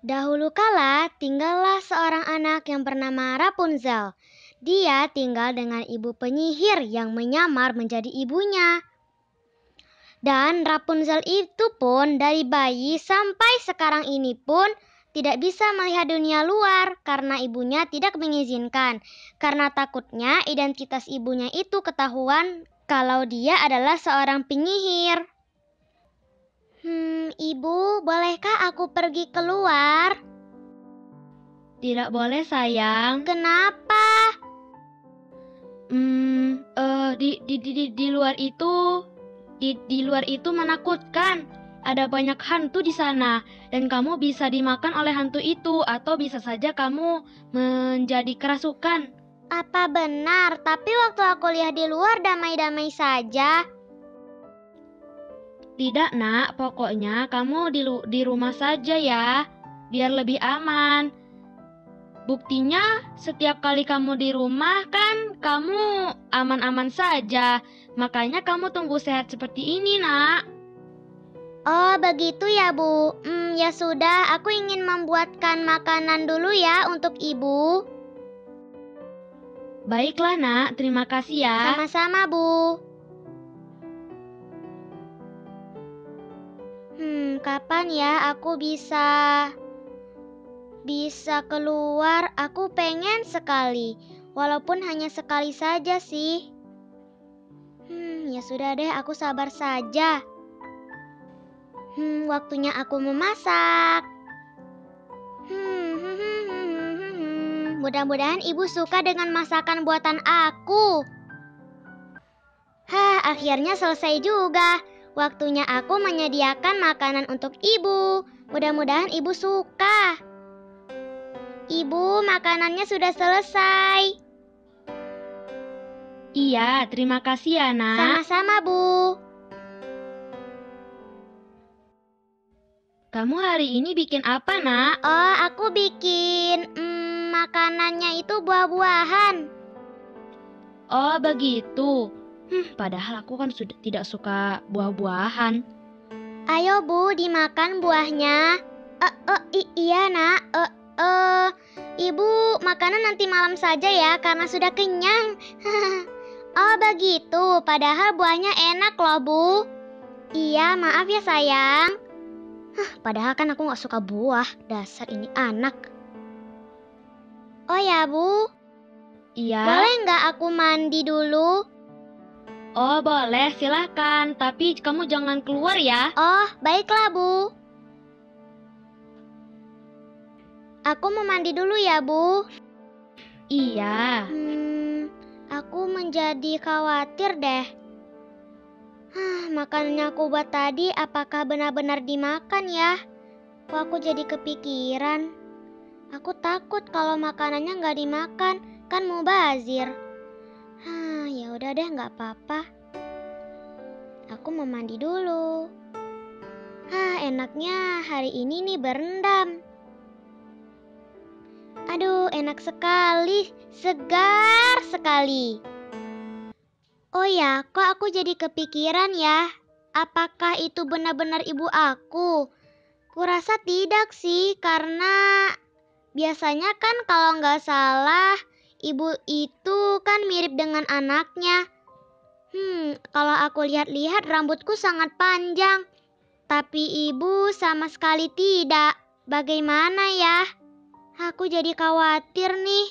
Dahulu kala tinggallah seorang anak yang bernama Rapunzel. Dia tinggal dengan ibu penyihir yang menyamar menjadi ibunya. Dan Rapunzel itu pun dari bayi sampai sekarang ini pun tidak bisa melihat dunia luar karena ibunya tidak mengizinkan. Karena takutnya identitas ibunya itu ketahuan kalau dia adalah seorang penyihir. Hmm, ibu, bolehkah aku pergi keluar? Tidak boleh, sayang. Kenapa? Hmm, uh, di, di, di, di, di luar itu di, di luar itu menakutkan. Ada banyak hantu di sana, dan kamu bisa dimakan oleh hantu itu, atau bisa saja kamu menjadi kerasukan. Apa benar? Tapi waktu aku lihat di luar damai-damai saja. Tidak, Nak. Pokoknya kamu di, di rumah saja ya, biar lebih aman. Buktinya, setiap kali kamu di rumah kan kamu aman-aman saja. Makanya kamu tunggu sehat seperti ini, Nak. Oh, begitu ya, Bu. Hmm, ya sudah, aku ingin membuatkan makanan dulu ya untuk Ibu. Baiklah, Nak. Terima kasih ya. Sama-sama, Bu. Hmm, kapan ya aku bisa bisa keluar, aku pengen sekali. Walaupun hanya sekali saja sih. Hmm, ya sudah deh, aku sabar saja. Hmm, waktunya aku memasak. Hmm, hmm, hmm, mudah-mudahan ibu suka dengan masakan buatan aku. Hah, akhirnya selesai juga. Waktunya aku menyediakan makanan untuk ibu. Mudah-mudahan ibu suka. Ibu, makanannya sudah selesai. Iya, terima kasih ya, Nak. Sama-sama, Bu. Kamu hari ini bikin apa, Nak? Oh, aku bikin hmm, makanannya itu buah-buahan. Oh, begitu. Hmm, padahal aku kan sudah tidak suka buah-buahan. Ayo, Bu, dimakan buahnya. Eh, uh, uh, iya, Nak. Uh, uh, ibu makanan nanti malam saja ya karena sudah kenyang. oh begitu, padahal buahnya enak loh bu. Iya maaf ya sayang. Huh, padahal kan aku gak suka buah, dasar ini anak. Oh ya bu. Iya. Boleh nggak aku mandi dulu? Oh boleh, silahkan. Tapi kamu jangan keluar ya. Oh, baiklah bu. Aku mau mandi dulu ya, Bu. Iya. Hmm, aku menjadi khawatir deh. Hah, makanannya aku buat tadi apakah benar-benar dimakan ya? Kok aku jadi kepikiran? Aku takut kalau makanannya nggak dimakan, kan mau bazir. Udah deh nggak apa-apa. Aku mau mandi dulu. Hah, enaknya hari ini nih berendam. Aduh, enak sekali, segar sekali. Oh ya, kok aku jadi kepikiran ya? Apakah itu benar-benar ibu aku? Kurasa tidak sih, karena biasanya kan kalau nggak salah, ibu itu kan mirip dengan anaknya. Hmm, kalau aku lihat-lihat rambutku sangat panjang, tapi ibu sama sekali tidak. Bagaimana ya? Aku jadi khawatir nih.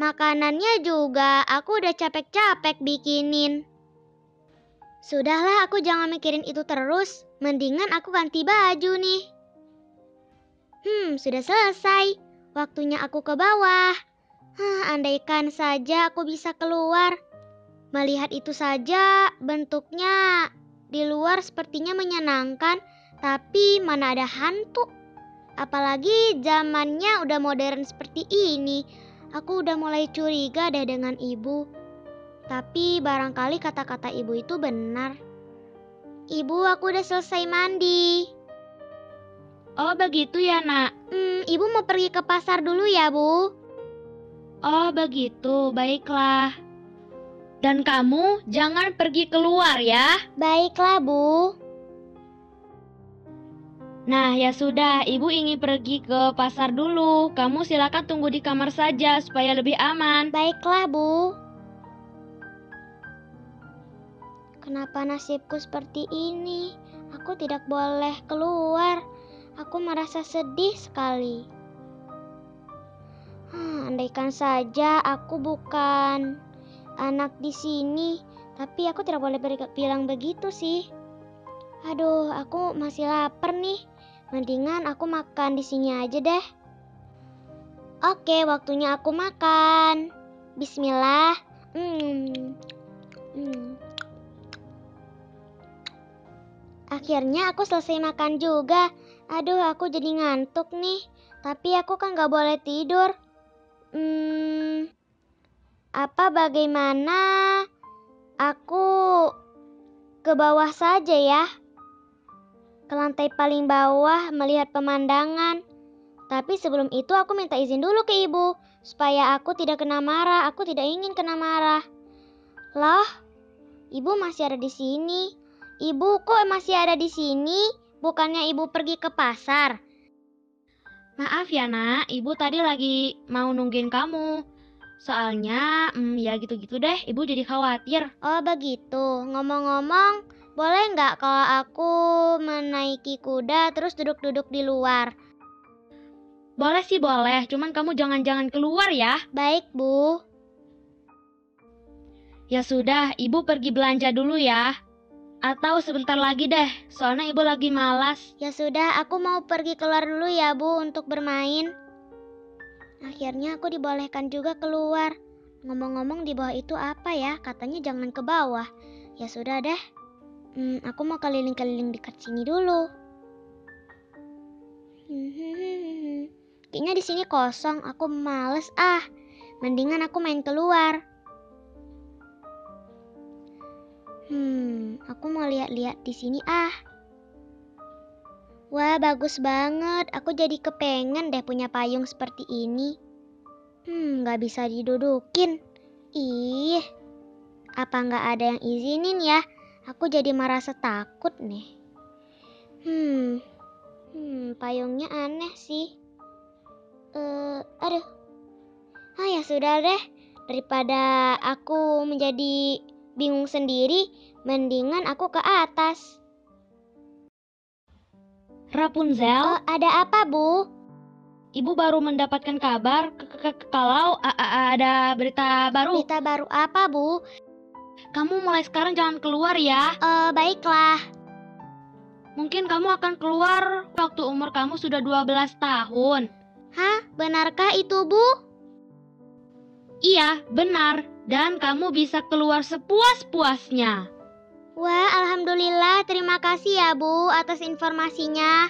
Makanannya juga aku udah capek-capek bikinin. Sudahlah aku jangan mikirin itu terus. Mendingan aku ganti baju nih. Hmm, sudah selesai. Waktunya aku ke bawah. Hah, andaikan saja aku bisa keluar. Melihat itu saja bentuknya di luar sepertinya menyenangkan, tapi mana ada hantu. Apalagi zamannya udah modern seperti ini. Aku udah mulai curiga deh dengan ibu. Tapi barangkali kata-kata ibu itu benar. Ibu, aku udah selesai mandi. Oh, begitu ya, Nak? Hmm, ibu mau pergi ke pasar dulu ya, Bu? Oh, begitu. Baiklah. Dan kamu jangan pergi keluar ya. Baiklah, Bu. Nah, ya sudah, ibu ingin pergi ke pasar dulu. Kamu silakan tunggu di kamar saja supaya lebih aman. Baiklah, Bu. Kenapa nasibku seperti ini? Aku tidak boleh keluar. Aku merasa sedih sekali. Hmm, andaikan saja aku bukan anak di sini, tapi aku tidak boleh bilang begitu sih. Aduh, aku masih lapar nih. Mendingan aku makan di sini aja deh. Oke, waktunya aku makan. Bismillah. Hmm. Hmm. Akhirnya aku selesai makan juga. Aduh, aku jadi ngantuk nih. Tapi aku kan gak boleh tidur. Hmm, apa bagaimana aku ke bawah saja ya? ke lantai paling bawah melihat pemandangan. Tapi sebelum itu aku minta izin dulu ke ibu, supaya aku tidak kena marah. Aku tidak ingin kena marah. Loh, ibu masih ada di sini. Ibu kok masih ada di sini? Bukannya ibu pergi ke pasar? Maaf ya nak, ibu tadi lagi mau nungguin kamu. Soalnya, hmm, ya gitu-gitu deh, ibu jadi khawatir. Oh begitu, ngomong-ngomong, boleh nggak kalau aku menaiki kuda terus duduk-duduk di luar? Boleh sih boleh, cuman kamu jangan-jangan keluar ya. Baik, Bu. Ya sudah, Ibu pergi belanja dulu ya. Atau sebentar lagi deh, soalnya Ibu lagi malas. Ya sudah, aku mau pergi keluar dulu ya, Bu, untuk bermain. Akhirnya aku dibolehkan juga keluar. Ngomong-ngomong di bawah itu apa ya? Katanya jangan ke bawah. Ya sudah deh. Hmm, aku mau keliling-keliling dekat sini dulu. Kayaknya di sini kosong, aku males ah. Mendingan aku main keluar. Hmm, aku mau lihat-lihat di sini ah. Wah, bagus banget. Aku jadi kepengen deh punya payung seperti ini. Hmm, nggak bisa didudukin. Ih, apa nggak ada yang izinin ya? Aku jadi merasa takut nih. Hmm, hmm payungnya aneh sih. Eh, uh, aduh. Ah ya sudah deh, daripada aku menjadi bingung sendiri, mendingan aku ke atas. Rapunzel, uh, ada apa, Bu? Ibu baru mendapatkan kabar kalau ada berita baru. Berita baru apa, Bu? Kamu mulai sekarang jangan keluar ya. Uh, baiklah. Mungkin kamu akan keluar waktu umur kamu sudah 12 tahun. Hah? Benarkah itu, Bu? Iya, benar. Dan kamu bisa keluar sepuas-puasnya. Wah, alhamdulillah. Terima kasih ya, Bu, atas informasinya.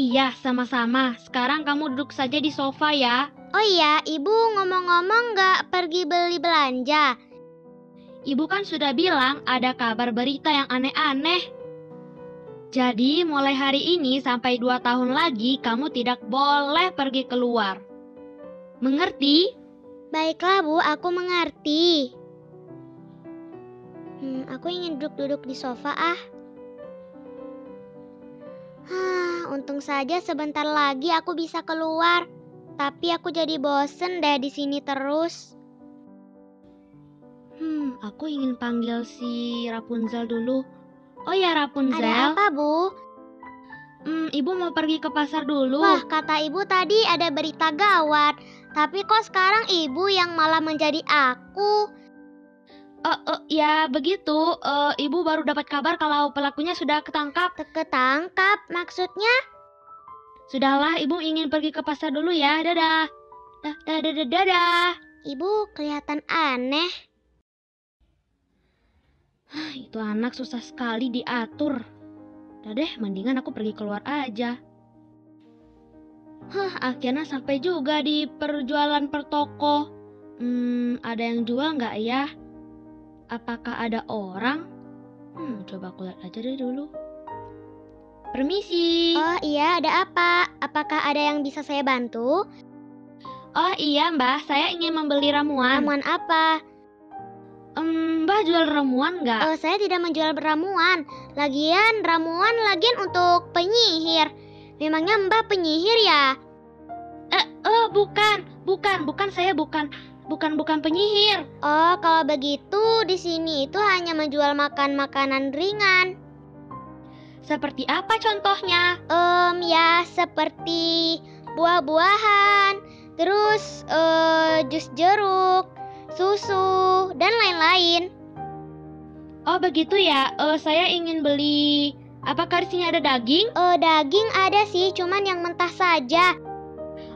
Iya, sama-sama. Sekarang kamu duduk saja di sofa ya. Oh iya, Ibu ngomong-ngomong nggak pergi beli belanja. Ibu kan sudah bilang ada kabar berita yang aneh-aneh. Jadi mulai hari ini sampai dua tahun lagi kamu tidak boleh pergi keluar. Mengerti? Baiklah bu, aku mengerti. Hmm, aku ingin duduk-duduk di sofa ah. Hah, untung saja sebentar lagi aku bisa keluar. Tapi aku jadi bosen deh di sini terus. Hmm, aku ingin panggil si Rapunzel dulu. Oh ya Rapunzel. Ada apa, Bu? Hmm, ibu mau pergi ke pasar dulu. Wah, kata ibu tadi ada berita gawat. Tapi kok sekarang ibu yang malah menjadi aku? Uh, uh, ya begitu. Uh, ibu baru dapat kabar kalau pelakunya sudah ketangkap. Ketangkap maksudnya? Sudahlah, ibu ingin pergi ke pasar dulu ya. Dadah. Dadah, dadah, dadah. Ibu kelihatan aneh. Itu anak susah sekali diatur. Udah deh, mendingan aku pergi keluar aja. Hah, akhirnya sampai juga di perjualan per toko. Hmm, ada yang jual nggak ya? Apakah ada orang? Hmm, coba aku lihat aja deh dulu. Permisi. Oh iya, ada apa? Apakah ada yang bisa saya bantu? Oh iya mbak, saya ingin membeli ramuan. Ramuan apa? Um, mbak Mbah jual ramuan nggak? Eh, saya tidak menjual ramuan. Lagian ramuan lagian untuk penyihir. Memangnya Mbah penyihir ya? Eh, oh bukan, bukan, bukan saya bukan, bukan bukan penyihir. Oh, kalau begitu di sini itu hanya menjual makan makanan ringan. Seperti apa contohnya? Em, ya seperti buah-buahan, terus eh, jus jeruk, susu, dan lain-lain. Oh begitu ya. Eh, saya ingin beli. Apakah di sini ada daging? Eh, daging ada sih, cuman yang mentah saja.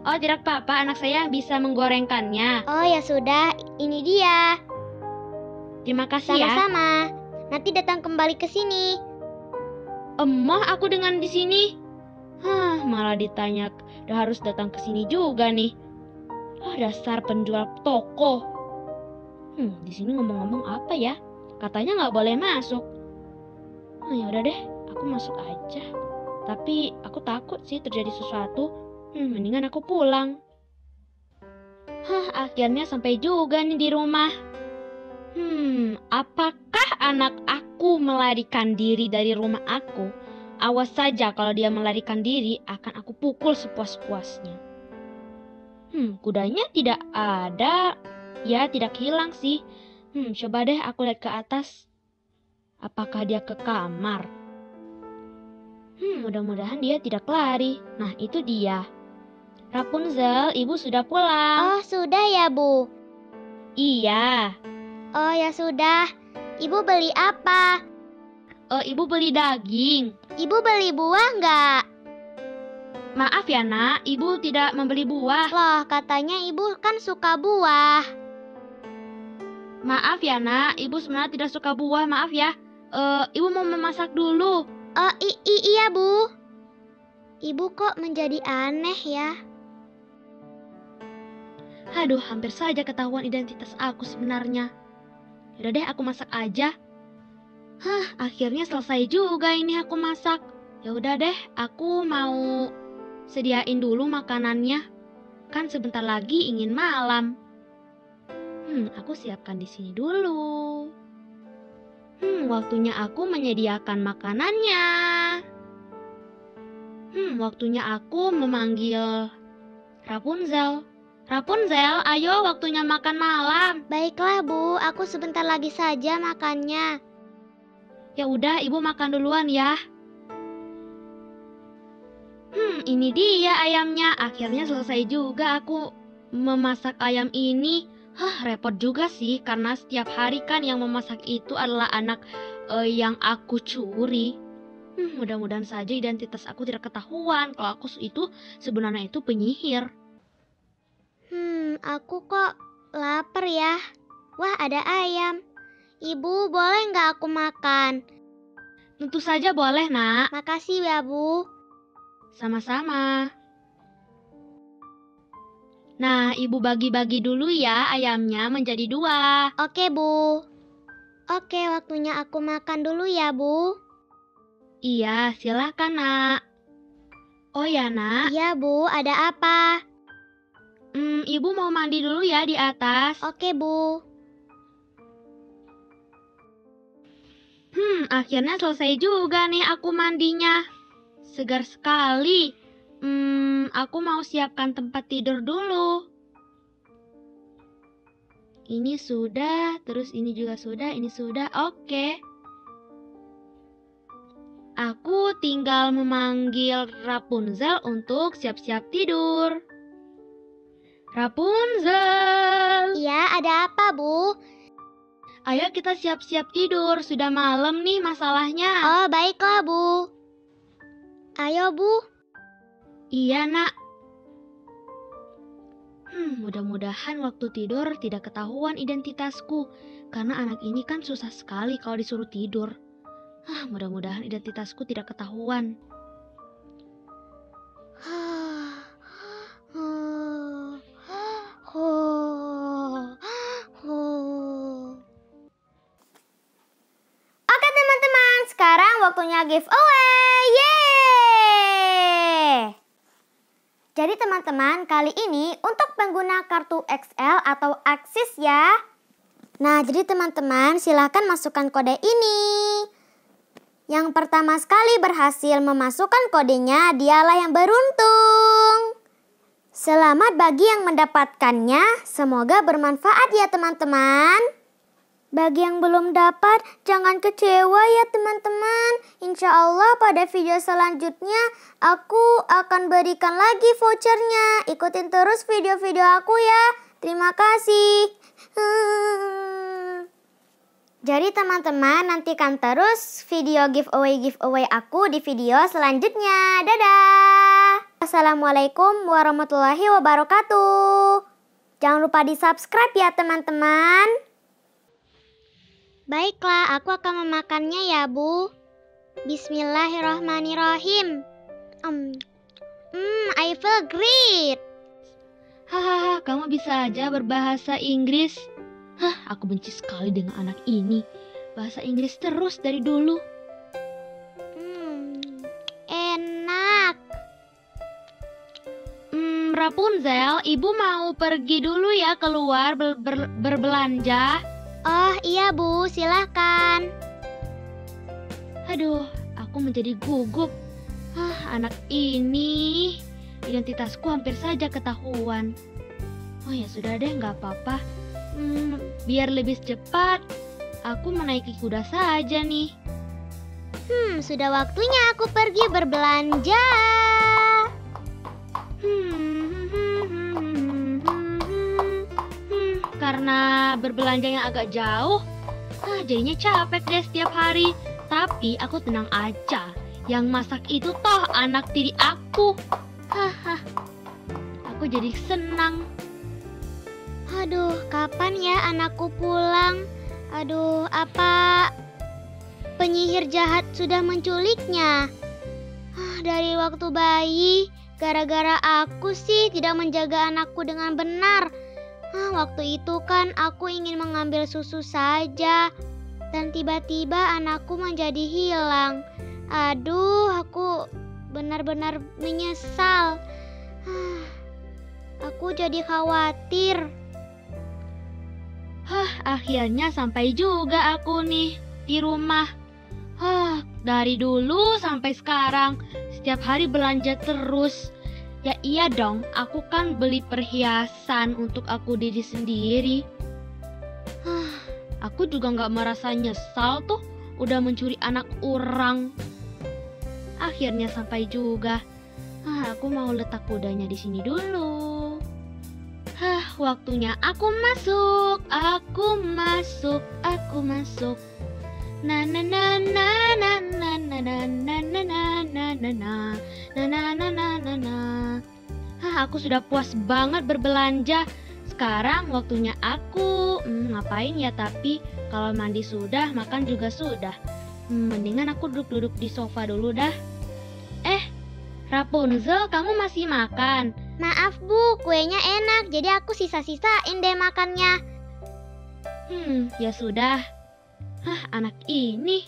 Oh tidak apa-apa, anak saya bisa menggorengkannya. Oh ya sudah, ini dia. Terima kasih ya. Sama-sama. Nanti datang kembali ke sini. Emah aku dengan di sini. Hah, malah ditanya udah harus datang ke sini juga nih. Ah, dasar penjual toko. Hmm, di sini ngomong-ngomong apa ya? Katanya nggak boleh masuk. Oh, ya udah deh, aku masuk aja. Tapi aku takut sih terjadi sesuatu. Hmm, mendingan aku pulang. Hah, akhirnya sampai juga nih di rumah. Hmm, apakah anak aku melarikan diri dari rumah aku? Awas saja kalau dia melarikan diri, akan aku pukul sepuas-puasnya. Hmm, kudanya tidak ada. Ya, tidak hilang sih. Hmm, coba deh aku lihat ke atas. Apakah dia ke kamar? Hmm, mudah-mudahan dia tidak lari. Nah, itu dia. Rapunzel, ibu sudah pulang. Oh, sudah ya, Bu. Iya. Oh ya sudah. Ibu beli apa? Oh, ibu beli daging. Ibu beli buah nggak? Maaf ya, Nak, ibu tidak membeli buah. Loh, katanya ibu kan suka buah. Maaf ya, Nak, ibu sebenarnya tidak suka buah. Maaf ya. Eh, ibu mau memasak dulu. Oh, i i- iya, Bu. Ibu kok menjadi aneh ya? Aduh, hampir saja ketahuan identitas aku sebenarnya. Yaudah deh, aku masak aja. Hah, akhirnya selesai juga ini aku masak. Ya udah deh, aku mau sediain dulu makanannya. Kan sebentar lagi ingin malam. Hmm, aku siapkan di sini dulu. Hmm, waktunya aku menyediakan makanannya. Hmm, waktunya aku memanggil Rapunzel. Rapunzel, ayo waktunya makan malam. Baiklah, Bu. Aku sebentar lagi saja makannya. Ya udah, ibu makan duluan ya. Hmm, ini dia ayamnya. Akhirnya selesai juga aku memasak ayam ini. Hah, repot juga sih karena setiap hari kan yang memasak itu adalah anak eh, yang aku curi. Hmm, mudah-mudahan saja identitas aku tidak ketahuan kalau aku itu sebenarnya itu penyihir. Hmm, aku kok lapar ya. Wah, ada ayam. Ibu, boleh nggak aku makan? Tentu saja boleh, Nak. Makasih ya, Bu. Sama-sama. Nah, ibu bagi-bagi dulu ya ayamnya menjadi dua. Oke, Bu. Oke, waktunya aku makan dulu ya, Bu. Iya, silakan nak. Oh ya nak, Iya, Bu. Ada apa? hmm, ibu mau mandi dulu ya di atas. Oke, Bu. Hmm, akhirnya selesai juga nih aku mandinya. Segar sekali. Hmm, aku mau siapkan tempat tidur dulu. Ini sudah, terus ini juga sudah, ini sudah. Oke. Aku tinggal memanggil Rapunzel untuk siap-siap tidur. Rapunzel, Iya, ada apa, Bu? ayo kita siap-siap tidur. Sudah malam nih masalahnya. Oh, baiklah, Bu. Ayo, Bu. Iya, Nak. Hmm, mudah-mudahan waktu tidur tidak ketahuan identitasku. Karena anak ini kan susah sekali kalau disuruh tidur. Ah, mudah-mudahan identitasku tidak ketahuan. Oke teman-teman, sekarang waktunya giveaway. Yeay! Jadi teman-teman, kali ini untuk pengguna kartu XL atau Axis ya. Nah, jadi teman-teman silahkan masukkan kode ini. Yang pertama sekali berhasil memasukkan kodenya, dialah yang beruntung. Selamat bagi yang mendapatkannya, semoga bermanfaat ya teman-teman. Bagi yang belum dapat, jangan kecewa ya teman-teman. Insya Allah pada video selanjutnya, aku akan berikan lagi vouchernya. Ikutin terus video-video aku ya. Terima kasih. Jadi teman-teman nantikan terus video giveaway-giveaway aku di video selanjutnya. Dadah! Assalamualaikum warahmatullahi wabarakatuh. Jangan lupa di subscribe ya teman-teman. Baiklah, aku akan memakannya ya bu. Bismillahirrahmanirrahim. Um, hmm, I feel great. Hahaha, kamu bisa aja berbahasa Inggris. Hah, aku benci sekali dengan anak ini. Bahasa Inggris terus dari dulu. Hmm, enak. Hmm, Rapunzel, ibu mau pergi dulu ya keluar ber ber berbelanja. Oh iya bu, silahkan. Aduh, aku menjadi gugup. Ah, anak ini identitasku hampir saja ketahuan. Oh ya sudah deh, nggak apa-apa. Hmm, biar lebih cepat, aku menaiki kuda saja nih. Hmm, sudah waktunya aku pergi berbelanja. Karena berbelanja yang agak jauh, ah, jadinya capek deh setiap hari. Tapi aku tenang aja. Yang masak itu toh anak tiri aku. Haha. Aku jadi senang. Aduh, kapan ya anakku pulang? Aduh, apa penyihir jahat sudah menculiknya? Ah, dari waktu bayi, gara-gara aku sih tidak menjaga anakku dengan benar. Ah, waktu itu kan aku ingin mengambil susu saja, dan tiba-tiba anakku menjadi hilang. Aduh, aku benar-benar menyesal. Aku jadi khawatir. Hah, akhirnya sampai juga aku nih di rumah. Hah, dari dulu sampai sekarang setiap hari belanja terus. Ya iya dong, aku kan beli perhiasan untuk aku diri sendiri. Hah, aku juga nggak merasa nyesal tuh udah mencuri anak orang. Akhirnya sampai juga. Ah, aku mau letak kudanya di sini dulu. Hah, waktunya aku masuk. Aku masuk, aku masuk. Na na na na na na na na na na na na na na na na na na na Hah, aku sudah puas banget berbelanja. Sekarang waktunya aku hmm, ngapain ya tapi kalau mandi sudah, makan juga sudah. Hmm, mendingan aku duduk-duduk di sofa dulu dah. Eh, Rapunzel, kamu masih makan? Maaf bu, kuenya enak, jadi aku sisa-sisain deh makannya. Hmm, ya sudah. Hah, anak ini.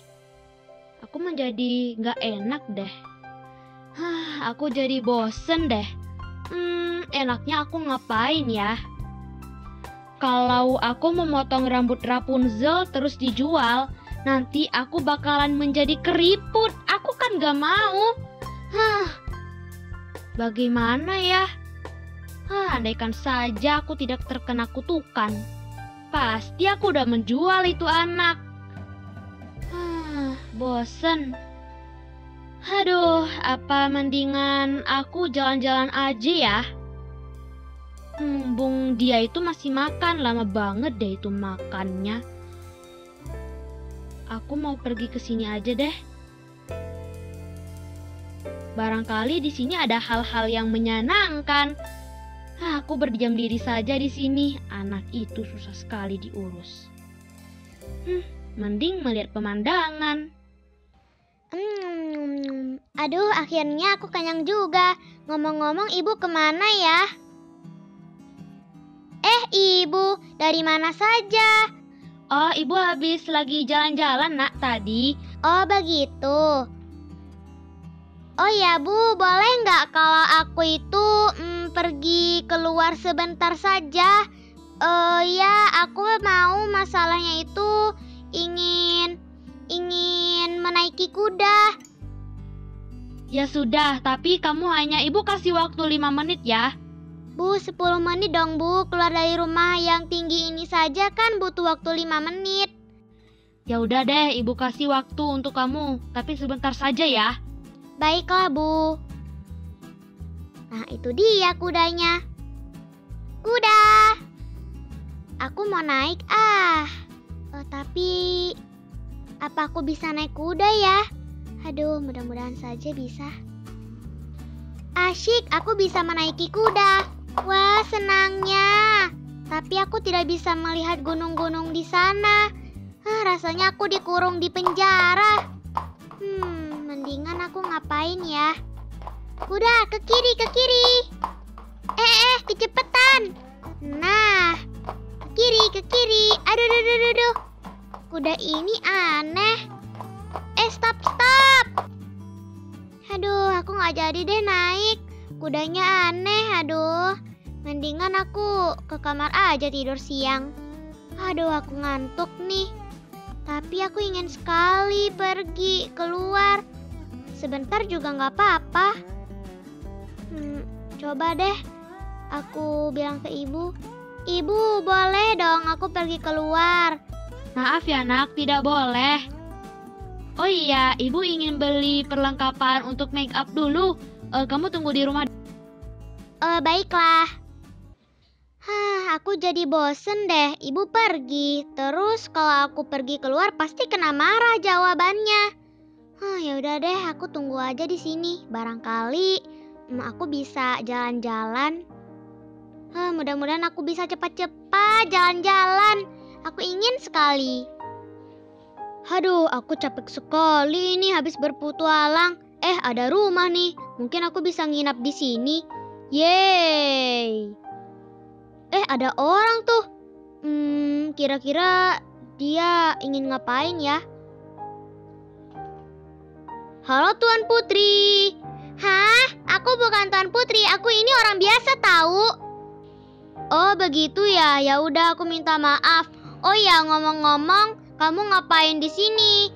Aku menjadi nggak enak deh. Hah, aku jadi bosen deh. Hmm, enaknya aku ngapain ya? Kalau aku memotong rambut Rapunzel terus dijual, nanti aku bakalan menjadi keriput. Aku kan gak mau. Hah, bagaimana ya? Hah, andaikan saja aku tidak terkena kutukan. Pasti aku udah menjual itu anak. Hah, bosen. Aduh, apa mendingan aku jalan-jalan aja ya? Hmm, Bung dia itu masih makan, lama banget deh itu makannya. Aku mau pergi ke sini aja deh. Barangkali di sini ada hal-hal yang menyenangkan. Aku berdiam diri saja di sini. Anak itu susah sekali diurus. Hmm, mending melihat pemandangan. Hmm, aduh, akhirnya aku kenyang juga. Ngomong-ngomong, ibu ke mana ya? Eh, ibu, dari mana saja? Oh, ibu habis lagi jalan-jalan, nak, tadi. Oh, begitu. Oh ya, Bu, boleh nggak kalau aku itu mm, pergi keluar sebentar saja? uh, ya aku mau masalahnya itu ingin ingin menaiki kuda. Ya sudah, tapi kamu hanya ibu kasih waktu lima menit ya. Bu, 10 menit dong bu, keluar dari rumah yang tinggi ini saja kan butuh waktu 5 menit. Ya udah deh, ibu kasih waktu untuk kamu, tapi sebentar saja ya. Baiklah bu. Nah itu dia kudanya. Kuda. Aku mau naik ah. Oh, tapi apa aku bisa naik kuda ya? Aduh, mudah-mudahan saja bisa. Asyik, aku bisa menaiki kuda. Wah, senangnya. Tapi aku tidak bisa melihat gunung-gunung di sana. Ah, rasanya aku dikurung di penjara. Hmm, mendingan aku ngapain ya? Kuda, ke kiri, ke kiri. Eh, eh, kecepetan. Nah, ke kiri, ke kiri. Aduh, aduh, aduh, aduh. Kuda ini aneh. Eh, stop, stop. Aduh, aku nggak jadi deh naik. Kudanya aneh, aduh. Mendingan aku ke kamar aja tidur siang. Aduh, aku ngantuk nih. Tapi aku ingin sekali pergi keluar. Sebentar juga nggak apa-apa. Hmm, coba deh. Aku bilang ke ibu. Ibu, boleh dong aku pergi keluar. Maaf ya nak, tidak boleh. Oh iya, ibu ingin beli perlengkapan untuk make up dulu. Uh, kamu tunggu di rumah. Uh, baiklah. Hah, aku jadi bosen deh. Ibu pergi. Terus kalau aku pergi keluar pasti kena marah jawabannya. Hah, ya udah deh, aku tunggu aja di sini. Barangkali hmm, aku bisa jalan-jalan. Hah, mudah-mudahan aku bisa cepat-cepat jalan-jalan. Aku ingin sekali. Aduh, aku capek sekali ini habis berputualang. Eh, ada rumah nih. Mungkin aku bisa nginap di sini. Yeay. Eh, ada orang tuh. Hmm, kira-kira dia ingin ngapain ya? Halo Tuan Putri. Hah? Aku bukan Tuan Putri. Aku ini orang biasa tahu. Oh, begitu ya. Ya udah aku minta maaf. Oh ya, ngomong-ngomong, kamu ngapain di sini?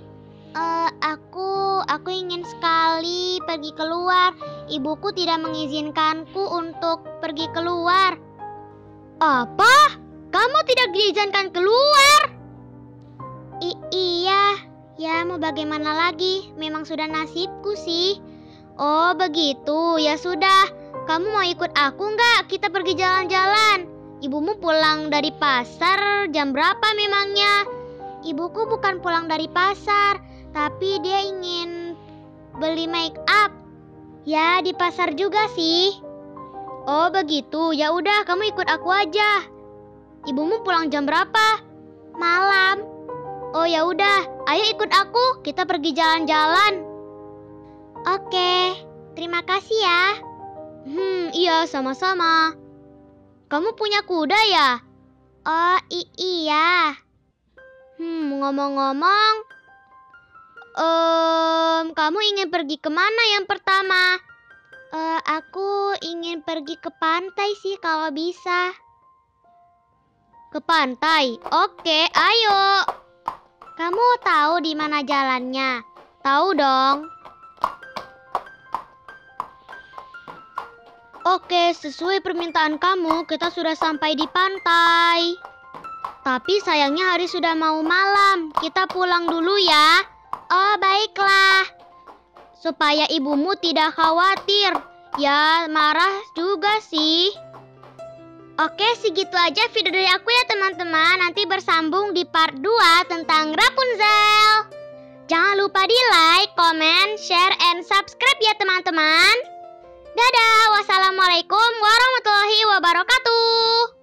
Uh, aku aku ingin sekali pergi keluar. Ibuku tidak mengizinkanku untuk pergi keluar. Apa? Kamu tidak diizinkan keluar? I iya, ya mau bagaimana lagi? Memang sudah nasibku sih. Oh begitu, ya sudah. Kamu mau ikut aku nggak? Kita pergi jalan-jalan. Ibumu pulang dari pasar jam berapa memangnya? Ibuku bukan pulang dari pasar, tapi dia ingin beli make up. Ya, di pasar juga sih. Oh, begitu. Ya udah, kamu ikut aku aja. Ibumu pulang jam berapa? Malam. Oh, ya udah. Ayo ikut aku, kita pergi jalan-jalan. Oke, terima kasih ya. Hmm, iya, sama-sama. Kamu punya kuda ya? Oh, iya. Hmm, ngomong-ngomong, Um, kamu ingin pergi ke mana yang pertama? Uh, aku ingin pergi ke pantai sih kalau bisa. Ke pantai? Oke, ayo. Kamu tahu di mana jalannya? Tahu dong. Oke, sesuai permintaan kamu, kita sudah sampai di pantai. Tapi sayangnya hari sudah mau malam. Kita pulang dulu ya. Oh, baiklah. Supaya ibumu tidak khawatir. Ya, marah juga sih. Oke, segitu aja video dari aku ya teman-teman. Nanti bersambung di part 2 tentang Rapunzel. Jangan lupa di like, comment, share, and subscribe ya teman-teman. Dadah, wassalamualaikum warahmatullahi wabarakatuh.